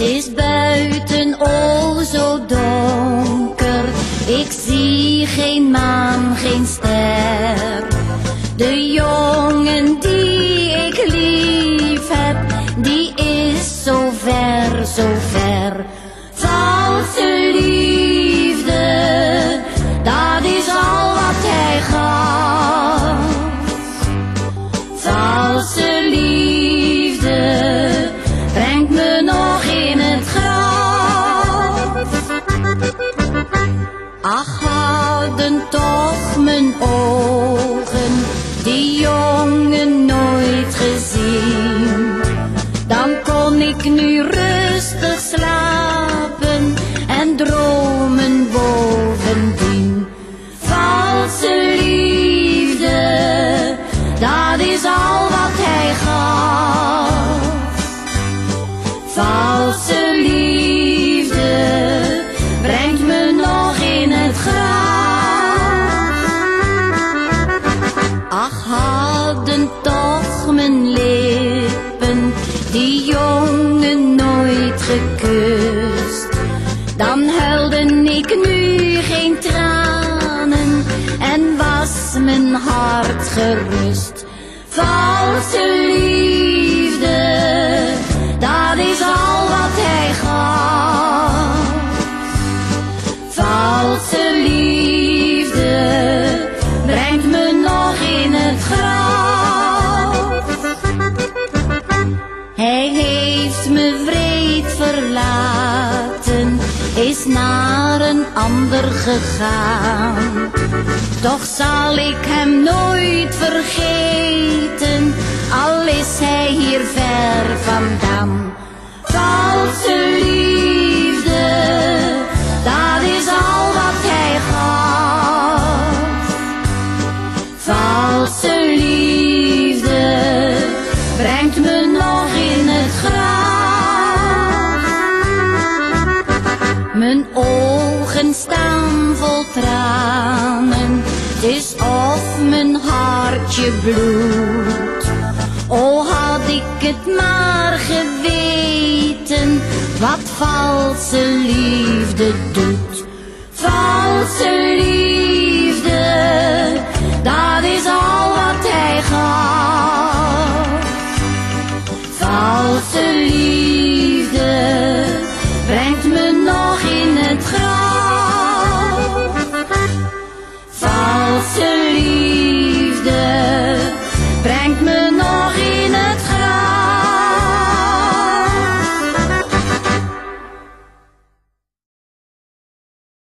is buiten o zo donker. Ik zie geen maan, geen ster. De jongen die ik lief heb, die is zo ver, zo ver. Ach, houden toch mijn ogen die jongen nooit gezien. Dan kon ik nu het graf. Ach, hadden toch mijn lippen die jongen nooit gekust. Dan huilde ik nu geen tranen en was mijn hart gerust. Valse liefde, naar een ander gegaan. Toch zal ik hem nooit vergeten, al is hij hier ver vandaan. Valse Mijn ogen staan vol tranen, is of mijn hartje bloedt. O had ik het maar geweten, wat valse liefde doet. Valse liefde, dat is al wat hij gaf. Valse liefde.